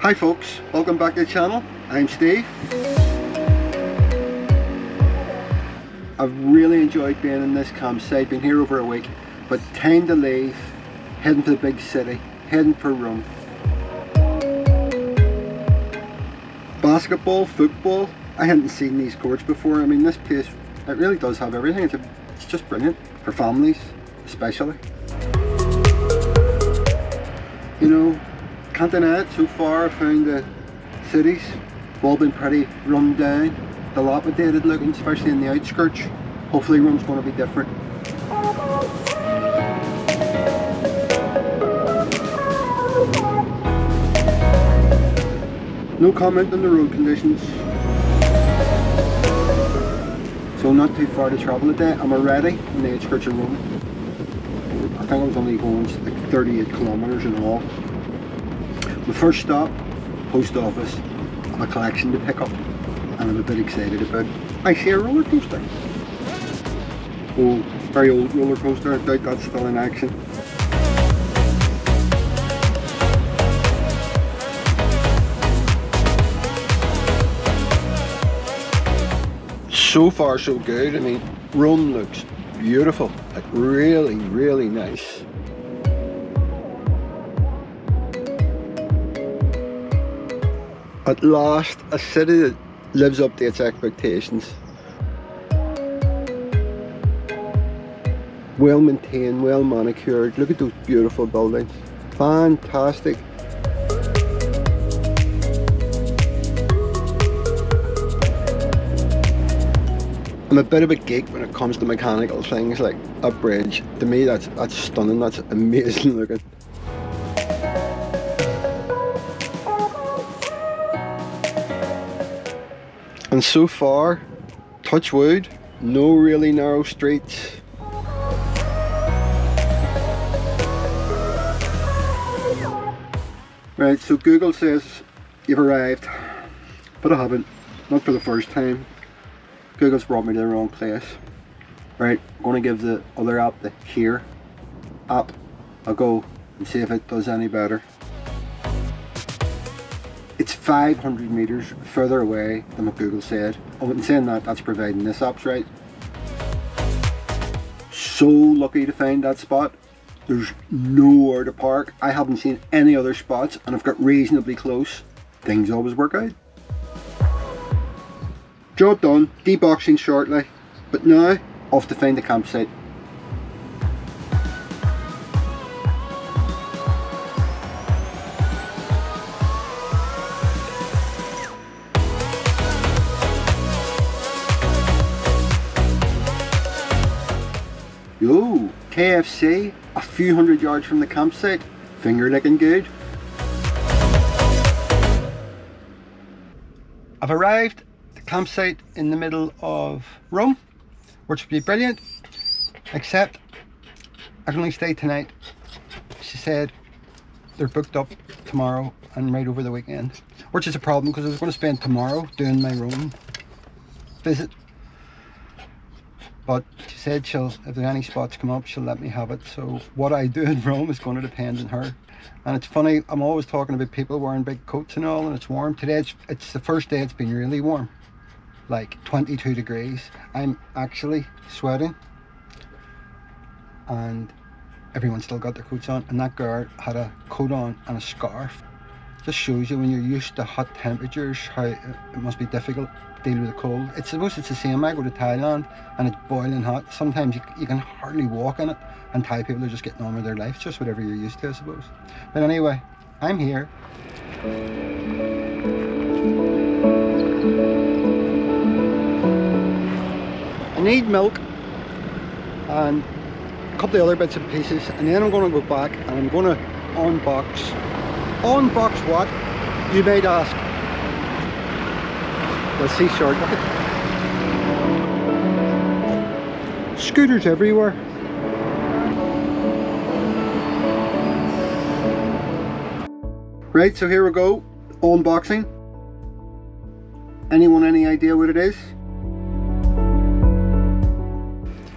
Hi folks, welcome back to the channel. I'm Steve. I've really enjoyed being in this campsite, been here over a week, but time to leave, heading to the big city, heading for Rome. Basketball, football, I hadn't seen these courts before. I mean this place, it really does have everything. It's, a, it's just brilliant, for families especially. You know, can't so far found the cities have all been pretty run down, dilapidated looking, especially in the outskirts. Hopefully Rome's going to be different. No comment on the road conditions. So not too far to travel today. I'm already in the outskirts of Rome. I think I was only going like 38 kilometres in all. My first stop, post office, a collection to pick up and I'm a bit excited about. I see a roller coaster. Oh, very old roller coaster, I doubt that's still in action. So far so good, I mean Rome looks beautiful, like really really nice. At last, a city that lives up to its expectations. Well maintained, well manicured. Look at those beautiful buildings. Fantastic. I'm a bit of a geek when it comes to mechanical things like a bridge. To me that's that's stunning, that's amazing looking. And so far, touch wood, no really narrow streets. Right, so Google says you've arrived, but I haven't, not for the first time. Google's brought me to the wrong place. Right, I'm to give the other app, the Here app, a go and see if it does any better. It's 500 meters further away than what Google said. Oh, and saying that, that's providing this app's right. So lucky to find that spot. There's nowhere to park. I haven't seen any other spots and I've got reasonably close. Things always work out. Job done, deboxing shortly. But now, off to find the campsite. Yo, KFC, a few hundred yards from the campsite. Finger licking good. I've arrived at the campsite in the middle of Rome, which would be brilliant, except I can only stay tonight. She said they're booked up tomorrow and right over the weekend, which is a problem because I was going to spend tomorrow doing my Rome visit but she said she'll if there's any spots come up she'll let me have it. So what I do in Rome is going to depend on her. And it's funny I'm always talking about people wearing big coats and all and it's warm. Today it's, it's the first day it's been really warm like 22 degrees. I'm actually sweating. And everyone still got their coats on and that girl had a coat on and a scarf just shows you when you're used to hot temperatures how it must be difficult deal with the cold. It's suppose it's the same. I go to Thailand and it's boiling hot. Sometimes you, you can hardly walk in it and Thai people are just getting on with their life. Just whatever you're used to, I suppose. But anyway, I'm here. I need milk and a couple of other bits and pieces and then I'm going to go back and I'm going to unbox. Unbox what? You might ask. We'll see shortly. Scooters everywhere. Right, so here we go. Unboxing. Anyone any idea what it is?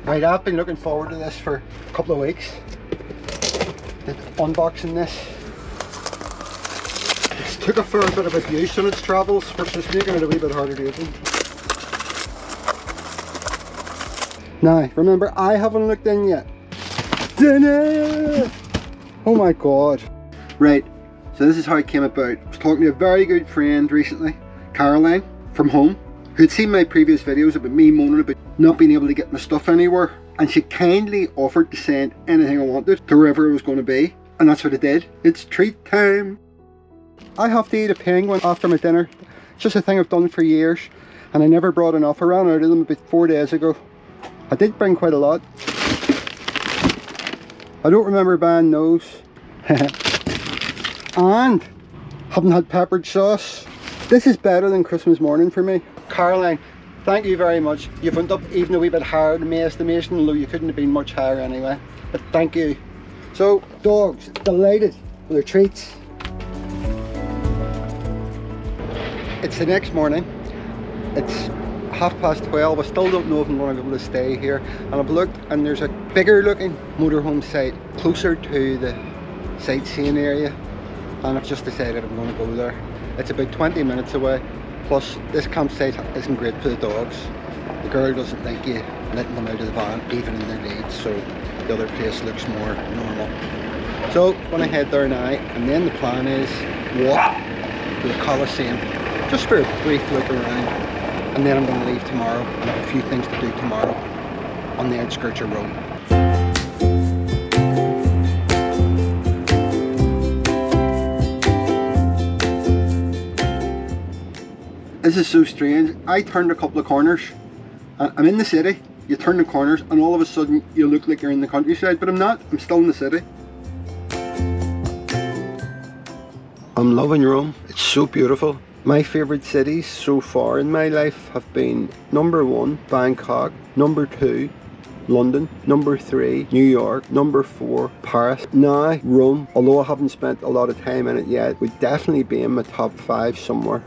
Right, I've been looking forward to this for a couple of weeks. Unboxing this took a fair bit of abuse in its travels, which is making it a wee bit harder to open. Now, remember, I haven't looked in yet. Dinner! Oh my god. Right, so this is how it came about. I was talking to a very good friend recently, Caroline, from home, who had seen my previous videos about me moaning about not being able to get my stuff anywhere. And she kindly offered to send anything I wanted to wherever it was going to be. And that's what I did. It's treat time. I have to eat a penguin after my dinner. It's just a thing I've done for years. And I never brought enough. I ran out of them about four days ago. I did bring quite a lot. I don't remember buying those. and haven't had peppered sauce. This is better than Christmas morning for me. Caroline, thank you very much. You've went up even a wee bit higher than my estimation, although you couldn't have been much higher anyway. But thank you. So, dogs, delighted with their treats. It's the next morning. It's half past 12. I still don't know if I'm going to be able to stay here. And I've looked and there's a bigger looking motorhome site closer to the sightseeing area. And I've just decided I'm going to go there. It's about 20 minutes away. Plus, this campsite isn't great for the dogs. The girl doesn't like you letting them out of the van, even in their leads, so the other place looks more normal. So, going to head there now, and then the plan is walk to the Colosseum, just for a brief look around. And then I'm going to leave tomorrow, and have a few things to do tomorrow on the outskirts of Rome. This is so strange. I turned a couple of corners. I'm in the city. You turn the corners and all of a sudden you look like you're in the countryside, but I'm not. I'm still in the city. I'm loving Rome. It's so beautiful. My favourite cities so far in my life have been number one, Bangkok, number two, London, number three, New York, number four, Paris. Now, Rome, although I haven't spent a lot of time in it yet, would definitely be in my top five somewhere.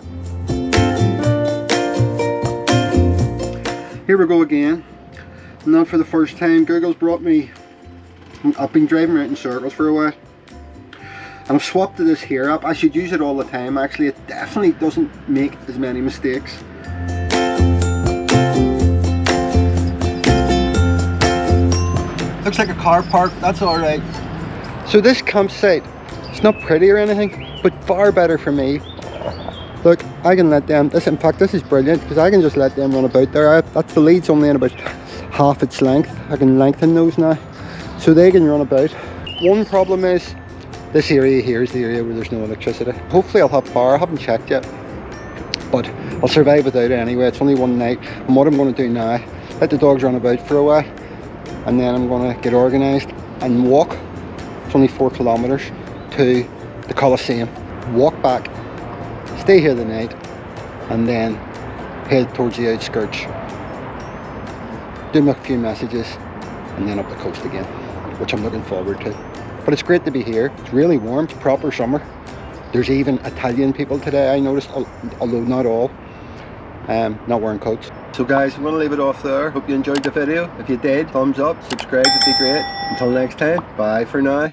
Here we go again. Not for the first time, Google's brought me, I've been driving around in circles for a while. I've swapped this Here app. I should use it all the time actually. It definitely doesn't make as many mistakes. Looks like a car park, that's alright. So this campsite, it's not pretty or anything, but far better for me look I can let them this in fact this is brilliant because I can just let them run about there I, that's the lead's only in about half its length I can lengthen those now so they can run about one problem is this area here is the area where there's no electricity. Hopefully I'll have power. I haven't checked yet but I'll survive without it anyway. It's only one night. And what I'm going to do now let the dogs run about for a while and then I'm going to get organized and walk it's only four kilometers to the Colosseum walk back stay here the night and then head towards the outskirts. Do a few messages and then up the coast again which I'm looking forward to but it's great to be here. It's really warm it's proper summer. There's even Italian people today I noticed although not all um, not wearing coats. So guys I'm going to leave it off there. Hope you enjoyed the video. If you did thumbs up subscribe would be great. Until next time bye for now